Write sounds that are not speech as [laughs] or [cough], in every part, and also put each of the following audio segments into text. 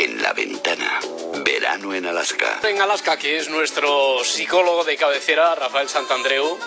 En la ventana. Verano en Alaska. En Alaska, que es nuestro psicólogo de cabecera, Rafael Santandreu,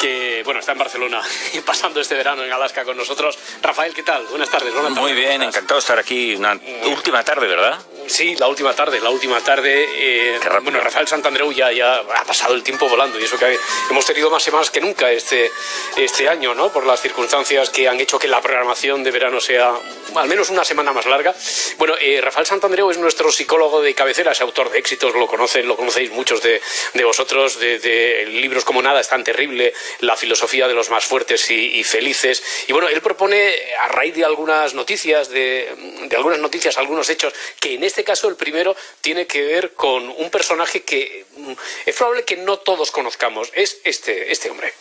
que bueno, está en Barcelona y [laughs] pasando este verano en Alaska con nosotros. Rafael, ¿qué tal? Buenas tardes. Buenas Muy tardes. bien, ¿Cómo estás? encantado de estar aquí. Una última tarde, ¿verdad? Sí, la última tarde, la última tarde. eh, bueno, Rafael Santandreu ya, ya ha pasado el tiempo volando y eso que hemos tenido más semanas que nunca este, este año, ¿no? Por las circunstancias que han hecho que la programación de verano sea al menos una semana más larga. Bueno, eh, Rafael Santandreu es nuestro psicólogo de cabecera, es autor de éxitos, lo conocen, lo conocéis muchos de, de vosotros, de, de libros como Nada es tan terrible, La filosofía de los más fuertes y, y felices. Y bueno, él propone, a raíz de algunas noticias, de, de algunas noticias, algunos hechos, que en este caso el primero tiene que ver con un personaje que mm, es probable que no todos conozcamos, es este, este hombre.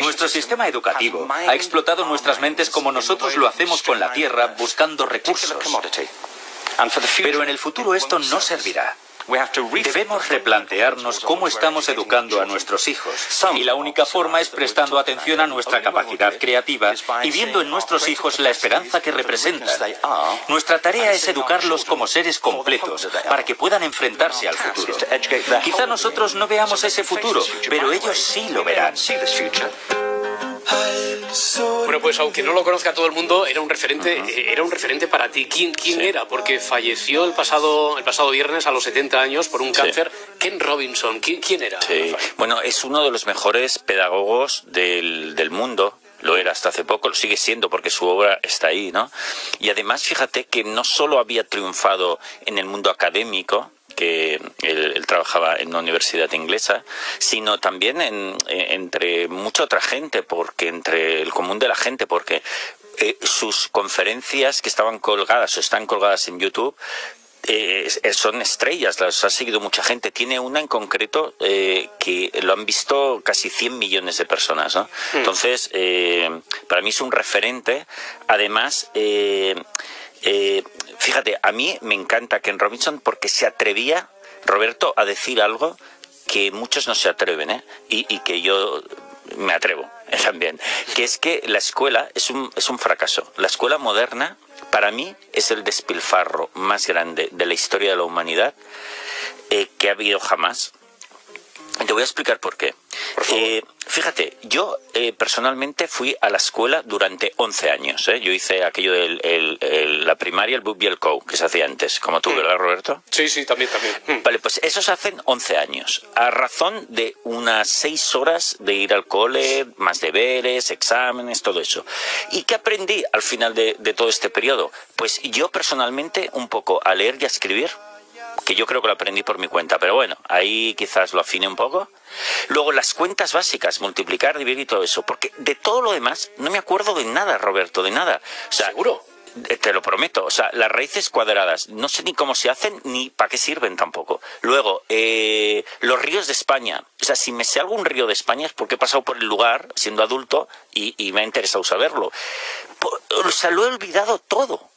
Nuestro sistema educativo ha explotado nuestras mentes como nosotros lo hacemos con la Tierra buscando recursos. Pero en el futuro esto no servirá. Debemos replantearnos cómo estamos educando a nuestros hijos. Y la única forma es prestando atención a nuestra capacidad creativa y viendo en nuestros hijos la esperanza que representan. Nuestra tarea es educarlos como seres completos para que puedan enfrentarse al futuro. Quizá nosotros no veamos ese futuro, pero ellos sí lo verán. Bueno, pues aunque no lo conozca todo el mundo, era un referente, eh, era un referente para ti. ¿Quién, quién era? Porque falleció el pasado, el pasado viernes a los 70 años por un cáncer. Ken Robinson, ¿quién, quién era? Sí. Bueno, es uno de los mejores pedagogos del, del mundo. Lo era hasta hace poco, lo sigue siendo porque su obra está ahí, ¿no? Y además, fíjate que no solo había triunfado en el mundo académico, que él, él trabajaba en una universidad inglesa, sino también en, entre mucha otra gente, porque entre el común de la gente, porque eh, sus conferencias que estaban colgadas o están colgadas en YouTube eh, son estrellas, las ha seguido mucha gente. Tiene una en concreto eh, que lo han visto casi 100 millones de personas. ¿no? Entonces, eh, para mí es un referente. Además, fíjate, a mí me encanta Ken Robinson porque se atrevía, Roberto, a decir algo que muchos no se atreven, ¿eh? y, que yo me atrevo [laughs] también, que es que la escuela es un, es un fracaso. La escuela moderna, para mí, es el despilfarro más grande de la historia de la humanidad eh, que ha habido jamás. Te voy a explicar por qué. Eh, fíjate, yo eh, personalmente fui a la escuela durante 11 años. ¿eh? Yo hice aquello de la primaria, el Book y el Co, que se hacía antes, como tú, ¿verdad, Roberto? Sí, sí, también, también. Mm. Vale, pues esos hacen 11 años, a razón de unas 6 horas de ir al cole, más deberes, exámenes, todo eso. ¿Y qué aprendí al final de, de todo este periodo? Pues yo personalmente un poco a leer y a escribir, que yo creo que lo aprendí por mi cuenta, pero bueno, ahí quizás lo afine un poco. Luego las cuentas básicas, multiplicar, dividir y todo eso, porque de todo lo demás no me acuerdo de nada, Roberto, de nada. O sea, ¿Seguro? eh, Te lo prometo, o sea, las raíces cuadradas, no sé ni cómo se hacen ni para qué sirven tampoco. Luego, eh, los ríos de España, o sea, si me sé algún río de España es porque he pasado por el lugar siendo adulto y, y me ha interesado saberlo. O sea, lo he olvidado todo.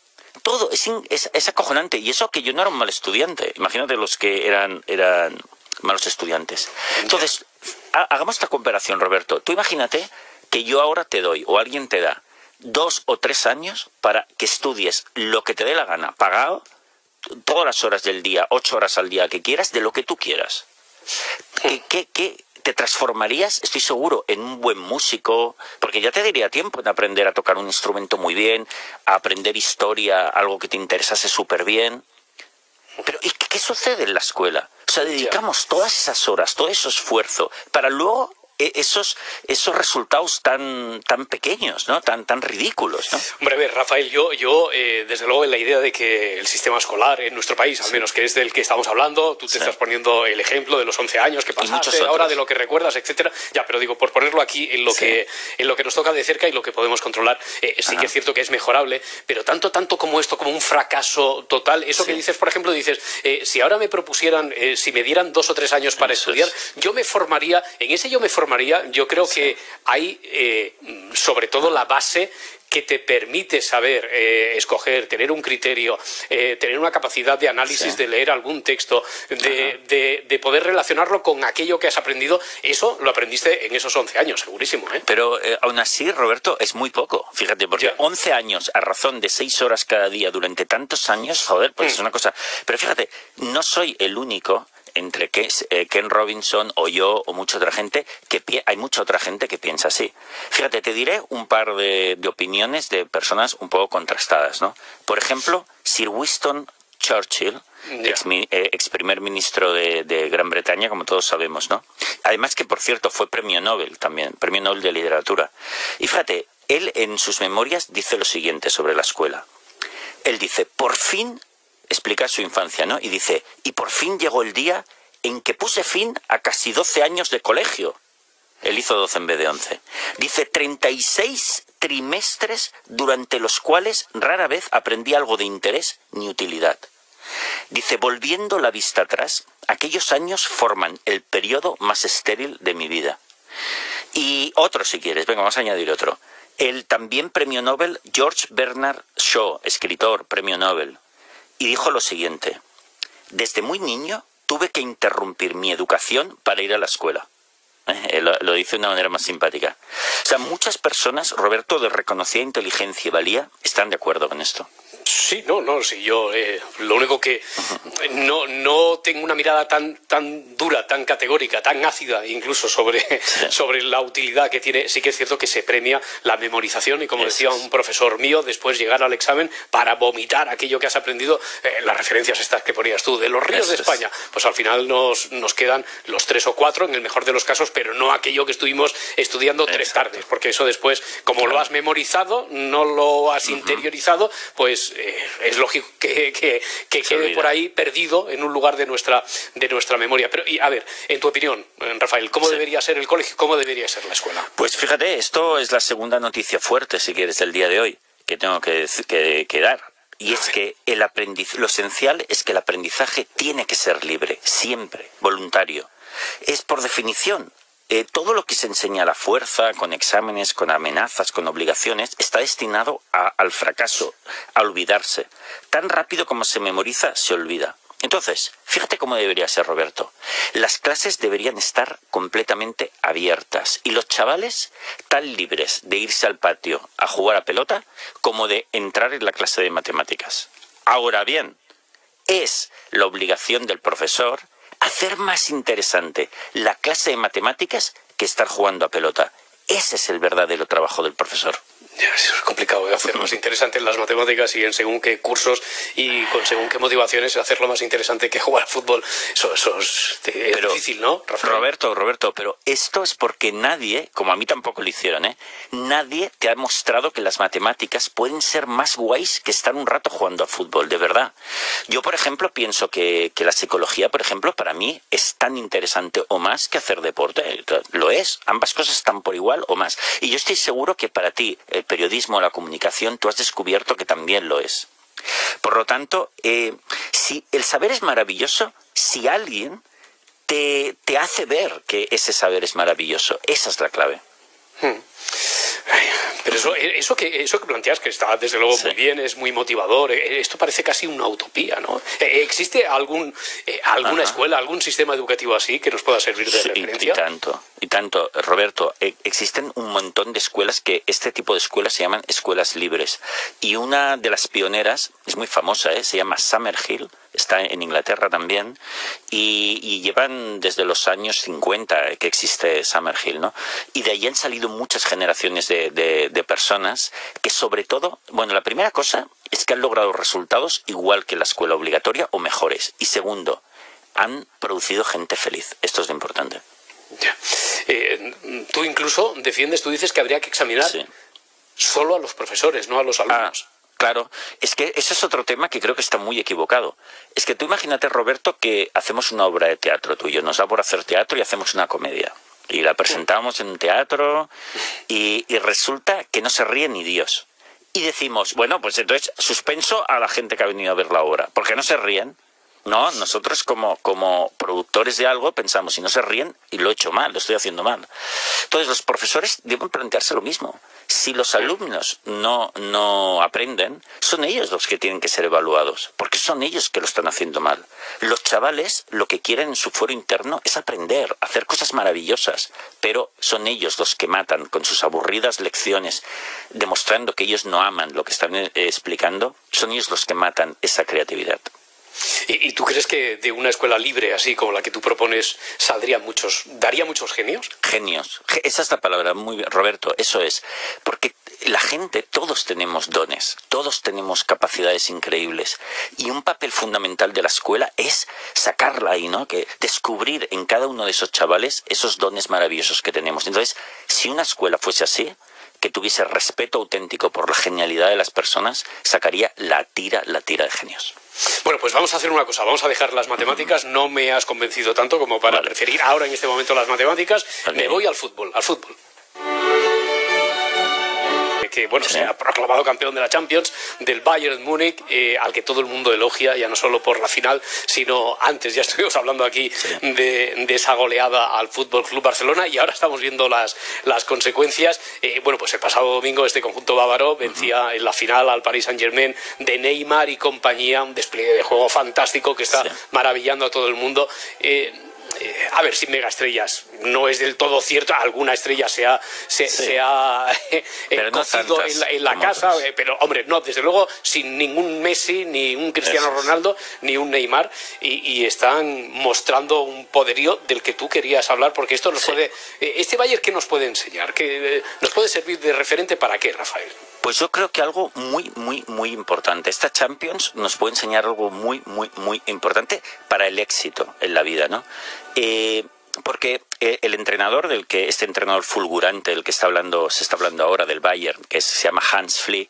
Todo, es, in- es, es acojonante. Y eso que yo no era un mal estudiante. Imagínate los que eran, eran malos estudiantes. Entonces, ha- hagamos esta comparación, Roberto. Tú imagínate que yo ahora te doy, o alguien te da, dos o tres años para que estudies lo que te dé la gana, pagado, todas las horas del día, ocho horas al día que quieras, de lo que tú quieras. ¿Qué, qué, qué te transformarías, estoy seguro, en un buen músico? Porque ya te daría tiempo en aprender a tocar un instrumento muy bien, a aprender historia, algo que te interesase súper bien. Pero ¿y qué, qué sucede en la escuela? O sea, dedicamos todas esas horas, todo ese esfuerzo, para luego esos, esos resultados tan, tan pequeños, ¿no? Tan, tan ridículos, ¿no? Hombre, a ver, Rafael, yo, yo eh, desde luego en la idea de que el sistema escolar en nuestro país, al menos que es del que estamos hablando, tú te Sí. estás poniendo el ejemplo de los 11 años que pasaste, ahora de lo que recuerdas, etcétera. Ya, pero digo, por ponerlo aquí en lo, Sí. que, en lo que nos toca de cerca y lo que podemos controlar, eh, sí Ajá. que es cierto que es mejorable, pero tanto, tanto como esto, como un fracaso total, eso que Sí. dices, por ejemplo, dices, eh, si ahora me propusieran, eh, si me dieran dos o tres años para Eso estudiar, es. yo me formaría, en ese yo me formaría formaría, yo creo que hay, eh, sobre todo, la base que te permite saber eh, escoger, tener un criterio, eh, tener una capacidad de análisis, de leer algún texto, de, poder relacionarlo con aquello que has aprendido, eso lo aprendiste en esos 11 años, segurísimo. ¿eh? Pero aún así, Roberto, es muy poco, fíjate, porque 11 años a razón de 6 horas cada día durante tantos años, joder, pues es mm. una cosa. Pero fíjate, no soy el único entre eh, Ken Robinson o yo o mucha otra gente, que hay mucha otra gente que piensa así. Fíjate, te diré un par de, opiniones de personas un poco contrastadas, ¿no? Por ejemplo, Sir Winston Churchill, eh, ex, primer ministro de, de, Gran Bretaña, como todos sabemos, ¿no? Además que, por cierto, fue premio Nobel también, premio Nobel de literatura. Y fíjate, él en sus memorias dice lo siguiente sobre la escuela. Él dice, por fin explica su infancia, ¿no? Y dice, y por fin llegó el día en que puse fin a casi 12 años de colegio. Él hizo 12 en vez de 11. Dice 36 trimestres durante los cuales rara vez aprendí algo de interés ni utilidad. Dice, volviendo la vista atrás, aquellos años forman el periodo más estéril de mi vida. Y otro, si quieres, venga, vamos a añadir otro. El también premio Nobel George Bernard Shaw, escritor, premio Nobel, y dijo lo siguiente, desde muy niño tuve que interrumpir mi educación para ir a la escuela. [laughs] Eh, lo, dice de una manera más simpática. O sea, muchas personas, Roberto, de reconocida inteligencia y valía, están de acuerdo con esto. Sí, no, no, sí, yo eh, lo único que no, no tengo una mirada tan, tan dura, tan categórica, tan ácida incluso sobre, [laughs] sobre la utilidad que tiene. Sí que es cierto que se premia la memorización y como decía un profesor mío, después llegar al examen para vomitar aquello que has aprendido, eh, las referencias estas que ponías tú de los ríos de España, pues al final nos, nos quedan los tres o cuatro en el mejor de los casos, pero no aquello que estuvimos estudiando tres tardes, porque eso después, como lo has memorizado, no lo has interiorizado, pues eh, es lógico que, quede por ahí perdido en un lugar de nuestra, de nuestra memoria. Pero, y, a ver, en tu opinión, eh, Rafael, ¿cómo debería ser el colegio? ¿Cómo debería ser la escuela? Pues fíjate, esto es la segunda noticia fuerte, si quieres, del día de hoy, que tengo que, que dar. Y es que el lo esencial es que el aprendizaje tiene que ser libre, siempre, voluntario. Es por definición eh, todo lo que se enseña a la fuerza, con exámenes, con amenazas, con obligaciones, está destinado al fracaso, a olvidarse. Tan rápido como se memoriza, se olvida. Entonces, fíjate cómo debería ser, Roberto. Las clases deberían estar completamente abiertas y los chavales tan libres de irse al patio a jugar a pelota como de entrar en la clase de matemáticas. Ahora bien, es la obligación del profesor hacer más interesante la clase de matemáticas que estar jugando a pelota. Ese es el verdadero trabajo del profesor. Es complicado hacer más interesante en las matemáticas y en según qué cursos y con según qué motivaciones hacerlo más interesante que jugar al fútbol. Eso, es, difícil, ¿no? Roberto, Roberto, pero esto es porque nadie, como a mí tampoco lo hicieron, ¿eh? nadie te ha mostrado que las matemáticas pueden ser más guays que estar un rato jugando a fútbol, de verdad. Yo, por ejemplo, pienso que, que la psicología, por ejemplo, para mí es tan interesante o más que hacer deporte. Lo es. Ambas cosas están por igual o más. Y yo estoy seguro que para ti, periodismo la comunicación, tú has descubierto que también lo es. Por lo tanto, eh, si el saber es maravilloso, si alguien te, te, hace ver que ese saber es maravilloso, esa es la clave. Hmm. Pero eso, eso, que, eso que planteas, que está desde luego muy bien, es muy motivador, eh, esto parece casi una utopía, ¿no? Eh, ¿Existe algún, eh, alguna escuela, algún sistema educativo así que nos pueda servir de referencia? Y tanto, y tanto, Roberto, existen un montón de escuelas que este tipo de escuelas se llaman escuelas libres. Y una de las pioneras es muy famosa, se llama Summerhill, está en Inglaterra también, y, llevan desde los años 50 que existe Summerhill, ¿no? Y de ahí han salido muchas generaciones de, de, personas que sobre todo, bueno, la primera cosa es que han logrado resultados igual que la escuela obligatoria o mejores. Y segundo, han producido gente feliz. Esto es lo importante. Eh, tú incluso defiendes, tú dices que habría que examinar solo a los profesores, no a los alumnos. Ah, Claro, es que ese es otro tema que creo que está muy equivocado. Es que tú imagínate, Roberto, que hacemos una obra de teatro tuyo, nos da por hacer teatro y hacemos una comedia. Y la presentamos en un teatro y, resulta que no se ríe ni Dios. Y decimos, bueno, pues entonces suspenso a la gente que ha venido a ver la obra, porque no se ríen. No, nosotros como, como productores de algo pensamos, si no se ríen, y lo he hecho mal, lo estoy haciendo mal. Entonces los profesores deben plantearse lo mismo. Si los alumnos no, no aprenden, son ellos los que tienen que ser evaluados, porque son ellos que lo están haciendo mal. Los chavales lo que quieren en su foro interno es aprender, hacer cosas maravillosas, pero son ellos los que matan con sus aburridas lecciones, demostrando que ellos no aman lo que están eh, explicando, son ellos los que matan esa creatividad. ¿Y, tú crees que de una escuela libre, así como la que tú propones, saldrían muchos, daría muchos genios? Genios. Esa es la palabra, muy bien, Roberto, eso es. Porque la gente, todos tenemos dones, todos tenemos capacidades increíbles. Y un papel fundamental de la escuela es sacarla ahí, ¿no? Que descubrir en cada uno de esos chavales esos dones maravillosos que tenemos. Entonces, si una escuela fuese así, que tuviese respeto auténtico por la genialidad de las personas, sacaría la tira, la tira de genios. Bueno, pues vamos a hacer una cosa, vamos a dejar las matemáticas, no me has convencido tanto como para preferir ahora en este momento las matemáticas, me voy al fútbol, al fútbol que bueno, se ha proclamado campeón de la Champions, del Bayern Múnich, eh, al que todo el mundo elogia, ya no solo por la final, sino antes, ya estuvimos hablando aquí de, esa goleada al Fútbol Club Barcelona y ahora estamos viendo las, las consecuencias. Eh, bueno, pues el pasado domingo este conjunto bávaro vencía en la final al Paris Saint Germain de Neymar y compañía, un despliegue de juego fantástico que está maravillando a todo el mundo. Eh, eh, a ver, sin megaestrellas, no es del todo cierto, alguna estrella se ha, se, ha eh, cocido en la, casa, eh, pero hombre, no, desde luego sin ningún Messi, ni un Cristiano Ronaldo, ni un Neymar, y, están mostrando un poderío del que tú querías hablar, porque esto nos puede, este Bayern, ¿qué nos puede enseñar? ¿Qué, ¿Nos puede servir de referente para qué, Rafael? Pues yo creo que algo muy, muy, muy importante. Esta Champions nos puede enseñar algo muy, muy, muy importante para el éxito en la vida, ¿no? Eh, porque eh, el entrenador del que este entrenador fulgurante del que está hablando se está hablando ahora del Bayern que se llama Hans Flick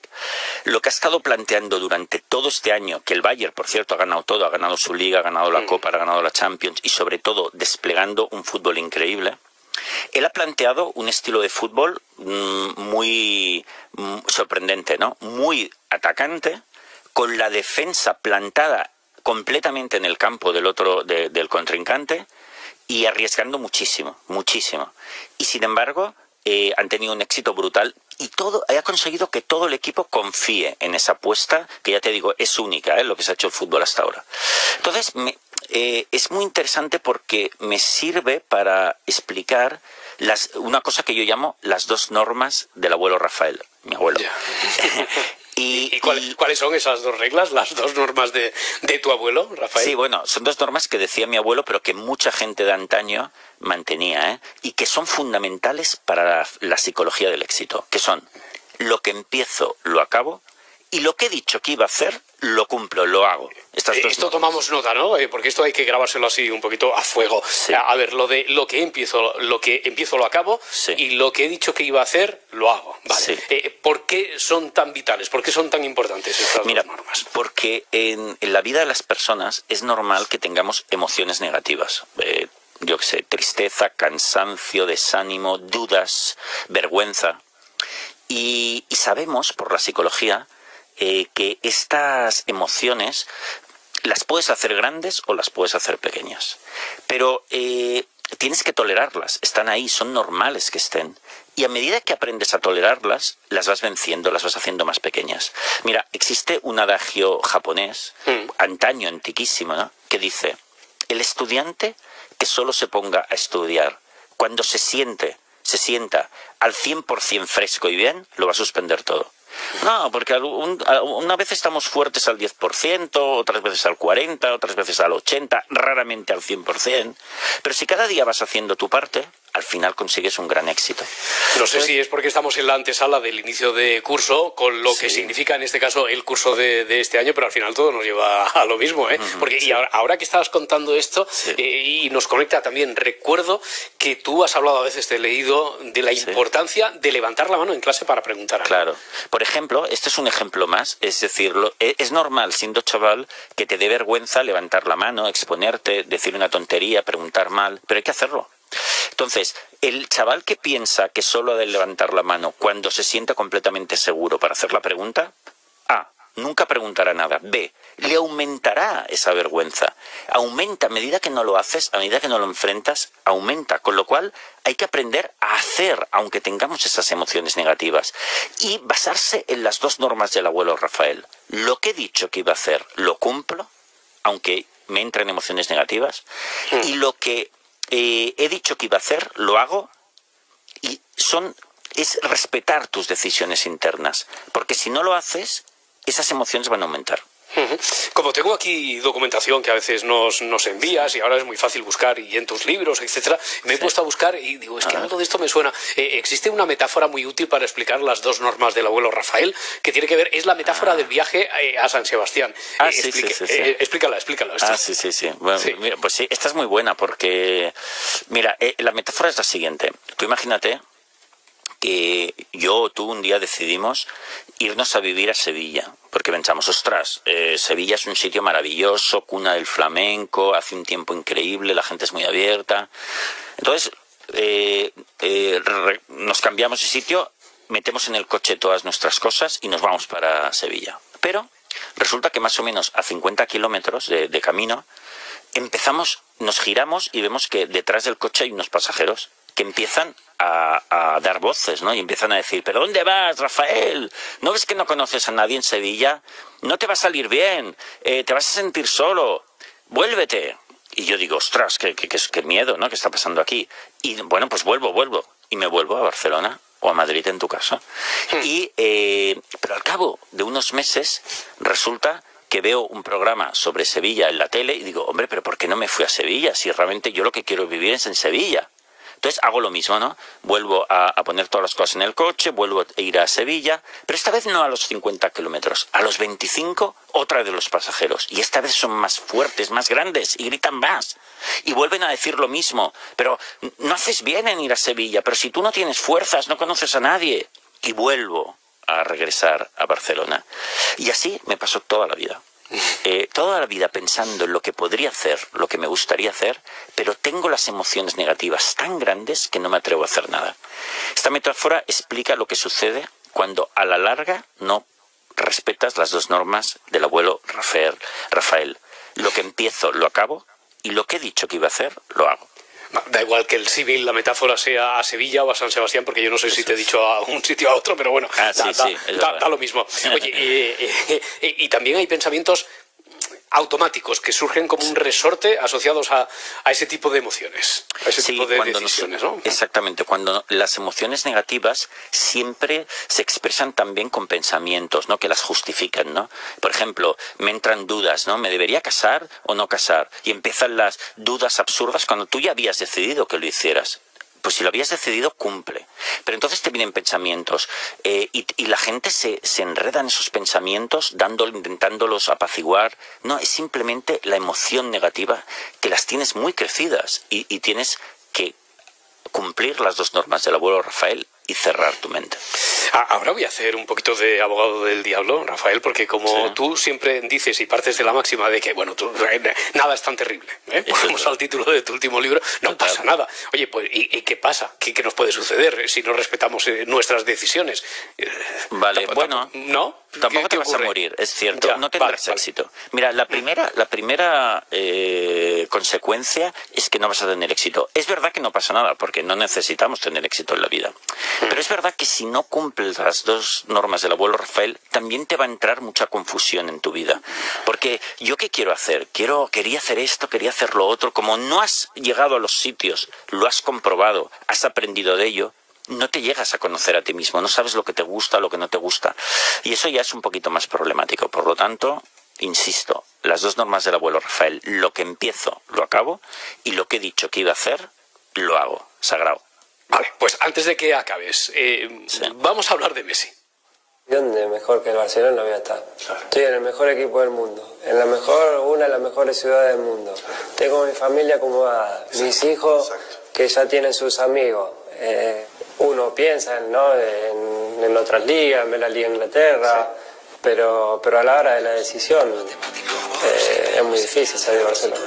lo que ha estado planteando durante todo este año que el Bayern por cierto ha ganado todo ha ganado su liga ha ganado la Copa ha ganado la Champions y sobre todo desplegando un fútbol increíble él ha planteado un estilo de fútbol mm, muy mm, sorprendente, ¿no? Muy atacante, con la defensa plantada completamente en el campo del otro del contrincante y arriesgando muchísimo, muchísimo. Y sin embargo, eh, han tenido un éxito brutal y todo ha conseguido que todo el equipo confíe en esa apuesta que ya te digo es única, ¿eh? lo que se ha hecho el fútbol hasta ahora. Entonces me, eh, es muy interesante porque me sirve para explicar las, una cosa que yo llamo las dos normas del abuelo Rafael, mi abuelo. [laughs] ¿Y, cuáles son esas dos reglas, las dos normas de, tu abuelo, Rafael? Sí, bueno, son dos normas que decía mi abuelo, pero que mucha gente de antaño mantenía, ¿eh? y que son fundamentales para la psicología del éxito, que son lo que empiezo, lo acabo, y lo que he dicho que iba a hacer, lo cumplo, lo hago. Eh, esto tomamos nota, ¿no? Eh, porque esto hay que grabárselo así un poquito a fuego. A, ver, lo de lo que empiezo, lo que empiezo lo acabo y lo que he dicho que iba a hacer, lo hago. Vale. Eh, ¿Por qué son tan vitales? ¿Por qué son tan importantes estas Mira, normas? Porque en, la vida de las personas es normal que tengamos emociones negativas. yo qué sé, tristeza, cansancio, desánimo, dudas, vergüenza. y sabemos por la psicología eh, que estas emociones las puedes hacer grandes o las puedes hacer pequeñas. Pero eh, tienes que tolerarlas, están ahí, son normales que estén. Y a medida que aprendes a tolerarlas, las vas venciendo, las vas haciendo más pequeñas. Mira, existe un adagio japonés, hmm. antaño, antiquísimo, ¿no? que dice, el estudiante que solo se ponga a estudiar cuando se siente, se sienta al 100% fresco y bien, lo va a suspender todo. No, porque una vez estamos fuertes al 10%, otras veces al 40%, otras veces al 80%, raramente al 100%. Pero si cada día vas haciendo tu parte, al final consigues un gran éxito. No sé si es porque estamos en la antesala del inicio de curso, con lo que significa en este caso el curso de, este año, pero al final todo nos lleva a lo mismo. ¿eh? porque y ahora, que estabas contando esto eh, y nos conecta también, recuerdo que tú has hablado a veces, te he leído, de la importancia de levantar la mano en clase para preguntar. Claro. Por ejemplo, este es un ejemplo más, es decir, e, es normal siendo chaval que te dé vergüenza levantar la mano, exponerte, decir una tontería, preguntar mal, pero hay que hacerlo. Entonces, el chaval que piensa que solo ha de levantar la mano cuando se sienta completamente seguro para hacer la pregunta, A, nunca preguntará nada. B, le aumentará esa vergüenza. Aumenta a medida que no lo haces, a medida que no lo enfrentas, aumenta. Con lo cual hay que aprender a hacer, aunque tengamos esas emociones negativas. Y basarse en las dos normas del abuelo Rafael. Lo que he dicho que iba a hacer, lo cumplo, aunque me entren emociones negativas. Hmm. Y lo que eh, he dicho que iba a hacer, lo hago. Y son es respetar tus decisiones internas, porque si no lo haces, esas emociones van a aumentar. Como tengo aquí documentación que a veces nos, nos envías y ahora es muy fácil buscar y en tus libros, etcétera, me he puesto a buscar y digo, es que algo de esto me suena. Eh, existe una metáfora muy útil para explicar las dos normas del abuelo Rafael que tiene que ver, es la metáfora ah. del viaje eh, a San Sebastián. Ah, sí, sí, sí, explícala, explícala. Ah, sí, sí, sí. Mira, pues sí, esta es muy buena porque, mira, eh, la metáfora es la siguiente. Tú imagínate yo o tú un día decidimos irnos a vivir a Sevilla, porque pensamos, ostras, eh, Sevilla es un sitio maravilloso, cuna del flamenco, hace un tiempo increíble, la gente es muy abierta. Entonces, eh, eh, nos cambiamos de sitio, metemos en el coche todas nuestras cosas y nos vamos para Sevilla. Pero resulta que más o menos a 50 kilómetros de camino, empezamos, nos giramos y vemos que detrás del coche hay unos pasajeros que empiezan a, dar voces, ¿no? Y empiezan a decir, ¿pero dónde vas, Rafael? ¿No ves que no conoces a nadie en Sevilla? No te va a salir bien, eh, te vas a sentir solo, vuélvete. Y yo digo, ostras, qué, qué, miedo, ¿no? ¿Qué está pasando aquí? Y bueno, pues vuelvo, vuelvo. Y me vuelvo a Barcelona o a Madrid en tu caso. Hmm. Y, eh, pero al cabo de unos meses resulta que veo un programa sobre Sevilla en la tele y digo, hombre, pero ¿por qué no me fui a Sevilla? Si realmente yo lo que quiero vivir es en Sevilla. Entonces hago lo mismo, ¿no? Vuelvo a, poner todas las cosas en el coche, vuelvo a ir a Sevilla, pero esta vez no a los 50 kilómetros, a los 25 otra de los pasajeros. Y esta vez son más fuertes, más grandes y gritan más. Y vuelven a decir lo mismo, pero no haces bien en ir a Sevilla, pero si tú no tienes fuerzas, no conoces a nadie. Y vuelvo a regresar a Barcelona. Y así me pasó toda la vida. Eh, toda la vida pensando en lo que podría hacer, lo que me gustaría hacer, pero tengo las emociones negativas tan grandes que no me atrevo a hacer nada. Esta metáfora explica lo que sucede cuando a la larga no respetas las dos normas del abuelo Rafael. Rafael. Lo que empiezo lo acabo y lo que he dicho que iba a hacer lo hago. Da igual que el civil, la metáfora sea a Sevilla o a San Sebastián, porque yo no sé si te he dicho a un sitio a otro, pero bueno, ah, da, lo mismo. Oye, y también hay pensamientos automáticos que surgen como un resorte asociados a, ese tipo de emociones, a ese tipo de decisiones, ¿no? Exactamente, cuando las emociones negativas siempre se expresan también con pensamientos, ¿no? Que las justifican, ¿no? Por ejemplo, me entran dudas, ¿no? ¿Me debería casar o no casar? Y empiezan las dudas absurdas cuando tú ya habías decidido que lo hicieras pues si lo habías decidido, cumple. Pero entonces te vienen pensamientos eh, y, la gente se, enreda en esos pensamientos intentándolos apaciguar. No, es simplemente la emoción negativa que las tienes muy crecidas y, y tienes que cumplir las dos normas del abuelo Rafael y cerrar tu mente. Ahora voy a hacer un poquito de abogado del diablo, Rafael, porque como tú siempre dices y partes de la máxima de que, bueno, eh, nada es tan terrible, ¿eh? ponemos al título de tu último libro, no pasa nada. Oye, pues, ¿y, qué pasa? ¿Qué, nos puede suceder si no respetamos eh, nuestras decisiones? Vale, bueno, ¿no? Tampoco te vas a morir, es cierto, no tendrás éxito. Mira, la primera, la primera consecuencia es que no vas a tener éxito. Es verdad que no pasa nada, porque no necesitamos tener éxito en la vida. Pero es verdad que si no cumples las dos normas del abuelo Rafael, también te va a entrar mucha confusión en tu vida. Porque yo qué quiero hacer? Quiero, quería hacer esto, quería hacer lo otro. Como no has llegado a los sitios, lo has comprobado, has aprendido de ello, no te llegas a conocer a ti mismo, no sabes lo que te gusta, lo que no te gusta. Y eso ya es un poquito más problemático. Por lo tanto, insisto, las dos normas del abuelo Rafael, lo que empiezo, lo acabo, y lo que he dicho que iba a hacer, lo hago, sagrado. Vale, pues antes de que acabes, eh, vamos a hablar de Messi. ¿Dónde mejor que el Barcelona voy a estar? Estoy en el mejor equipo del mundo, en la mejor, una de las mejores ciudades del mundo. Tengo mi familia acomodada, mis hijos que ya tienen sus amigos. Eh, uno piensa ¿no? en, otras ligas, en la Liga Inglaterra, pero, pero a la hora de la decisión eh, es muy difícil salir de Barcelona.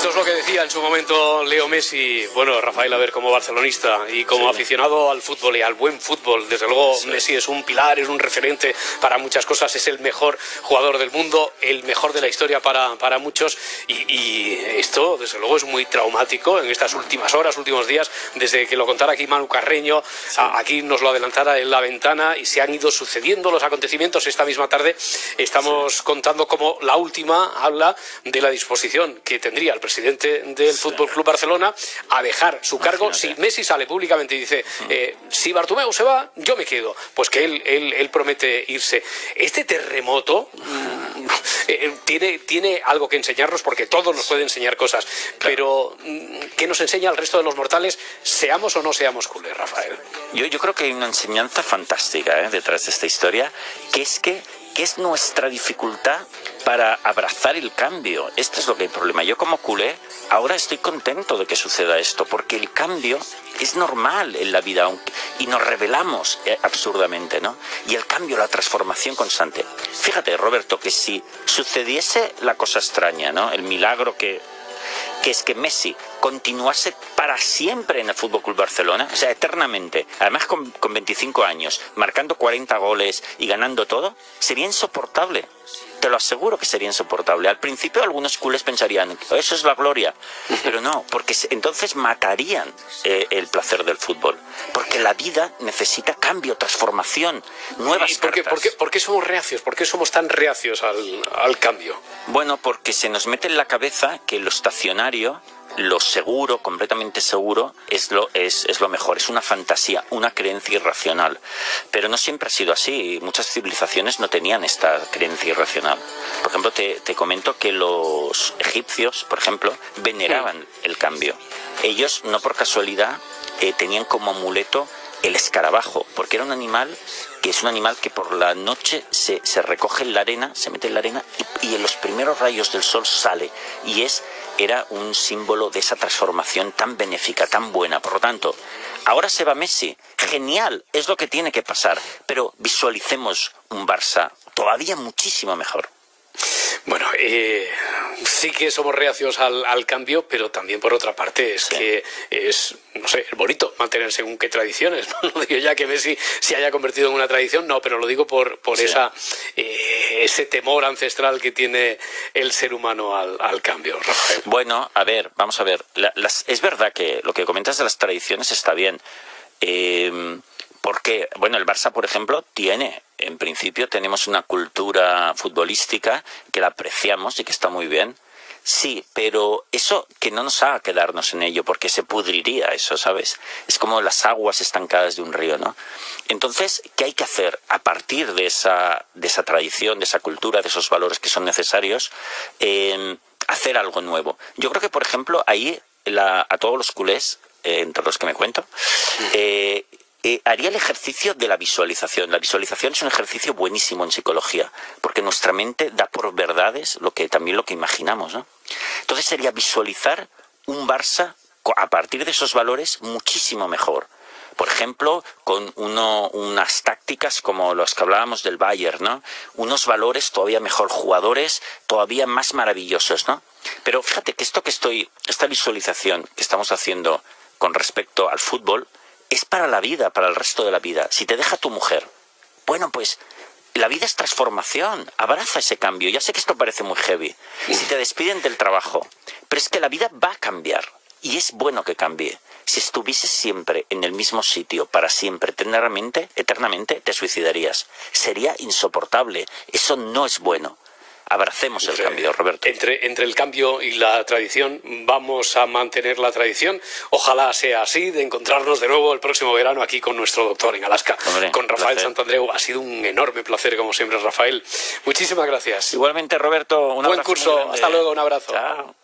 Esto es lo que decía en su momento Leo Messi. Bueno, Rafael, a ver, como barcelonista y como aficionado al fútbol y al buen fútbol, desde luego Messi es un pilar, es un referente para muchas cosas, es el mejor jugador del mundo, el mejor de la historia para, para muchos. Y, esto, desde luego, es muy traumático en estas últimas horas, últimos días, desde que lo contara aquí Manu Carreño, aquí nos lo adelantara en la ventana y se han ido sucediendo los acontecimientos esta misma tarde. Estamos contando como la última habla de la disposición que tendría el presidente del Fútbol Club Barcelona a dejar su cargo. Si Messi sale públicamente y dice eh, si Bartomeu se va yo me quedo. Pues que él, él, promete irse. Este terremoto mm, eh, tiene, tiene algo que enseñarnos porque todo nos puede enseñar cosas. Pero mm, ¿qué nos enseña al resto de los mortales seamos o no seamos culés Rafael? Yo, yo creo que hay una enseñanza fantástica ¿eh? detrás de esta historia que es que que es nuestra dificultad para abrazar el cambio. Este es lo que hay problema. Yo como culé ahora estoy contento de que suceda esto, porque el cambio es normal en la vida y nos revelamos eh, absurdamente, ¿no? Y el cambio, la transformación constante. Fíjate, Roberto, que si sucediese la cosa extraña, ¿no? El milagro que que es que Messi continuase para siempre en el Fútbol Club Barcelona, o sea, eternamente, además con, con 25 años, marcando 40 goles y ganando todo, sería insoportable. Te lo aseguro que sería insoportable. Al principio algunos culés pensarían, eso es la gloria, [laughs] pero no, porque entonces matarían eh, el placer del fútbol. Porque la vida necesita cambio, transformación, nuevas por qué, por, qué, somos reacios? ¿Por qué somos tan reacios al, al cambio? Bueno, porque se nos mete en la cabeza que lo estacionario lo seguro, completamente seguro, es lo, es, es, lo mejor. Es una fantasía, una creencia irracional. Pero no siempre ha sido así. Muchas civilizaciones no tenían esta creencia irracional. Por ejemplo, te, te comento que los egipcios, por ejemplo, veneraban el cambio. Ellos, no por casualidad, eh, tenían como amuleto el escarabajo, porque era un animal que es un animal que por la noche se, se recoge en la arena, se mete en la arena y, y, en los primeros rayos del sol sale. Y es era un símbolo de esa transformación tan benéfica, tan buena. Por lo tanto, ahora se va Messi. Genial, es lo que tiene que pasar. Pero visualicemos un Barça todavía muchísimo mejor. Bueno, eh, sí que somos reacios al, cambio, pero también por otra parte es que es, no sé, bonito mantener según qué tradiciones. [laughs] No, digo ya que Messi se haya convertido en una tradición, no, pero lo digo por, por esa, eh, ese temor ancestral que tiene el ser humano al, cambio. Bueno, a ver, vamos a ver. es verdad que lo que comentas de las tradiciones está bien. Eh, porque, bueno, el Barça, por ejemplo, tiene, en principio, tenemos una cultura futbolística que la apreciamos y que está muy bien. Sí, pero eso que no nos haga quedarnos en ello, porque se pudriría eso, ¿sabes? Es como las aguas estancadas de un río, ¿no? Entonces, ¿qué hay que hacer a partir de esa, de esa tradición, de esa cultura, de esos valores que son necesarios? Eh, hacer algo nuevo. Yo creo que, por ejemplo, ahí a todos los culés, eh, entre los que me cuento, eh, eh, haría el ejercicio de la visualización. La visualización es un ejercicio buenísimo en psicología, porque nuestra mente da por verdades lo que también lo que imaginamos, ¿no? Entonces sería visualizar un Barça a partir de esos valores muchísimo mejor. Por ejemplo, con unas tácticas como los que hablábamos del Bayern, ¿no? Unos valores todavía mejor, jugadores todavía más maravillosos, ¿no? Pero fíjate que esto que estoy, esta visualización que estamos haciendo con respecto al fútbol, es para la vida, para el resto de la vida. Si te deja tu mujer, bueno, pues la vida es transformación, abraza ese cambio. Ya sé que esto parece muy heavy. Si te despiden del trabajo, pero es que la vida va a cambiar y es bueno que cambie. Si estuvieses siempre en el mismo sitio para siempre, eternamente, eternamente, te suicidarías. Sería insoportable. Eso no es bueno abracemos el cambio, Roberto. Entre, entre el cambio y la tradición, vamos a mantener la tradición. Ojalá sea así, de encontrarnos de nuevo el próximo verano aquí con nuestro doctor en Alaska, con Rafael Santandreu. Ha sido un enorme placer, como siempre, Rafael. Muchísimas gracias. Igualmente, Roberto, un Buen curso. Hasta luego, un abrazo. Chao.